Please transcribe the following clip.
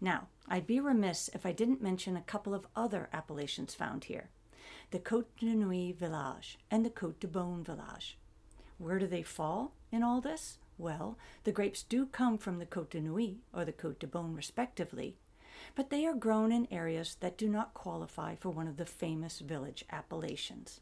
Now, I'd be remiss if I didn't mention a couple of other appellations found here the Côte de Nuits village and the Côte de Beaune village. Where do they fall in all this? Well, the grapes do come from the Côte de Nuits or the Côte de Beaune, respectively, but they are grown in areas that do not qualify for one of the famous village appellations.